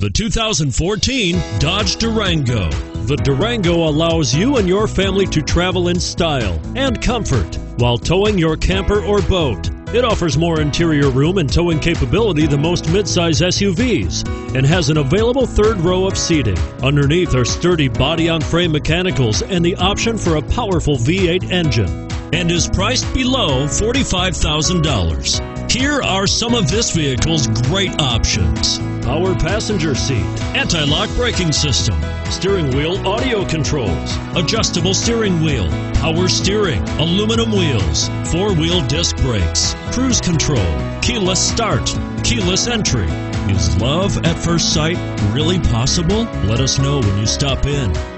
The 2014 Dodge Durango. The Durango allows you and your family to travel in style and comfort while towing your camper or boat. It offers more interior room and towing capability than most midsize SUVs and has an available third row of seating. Underneath are sturdy body on frame mechanicals and the option for a powerful V8 engine and is priced below $45,000. Here are some of this vehicle's great options power passenger seat, anti lock braking system, steering wheel audio controls, adjustable steering wheel, power steering, aluminum wheels, four wheel disc brakes, cruise control, keyless start, keyless entry. Is love at first sight really possible? Let us know when you stop in.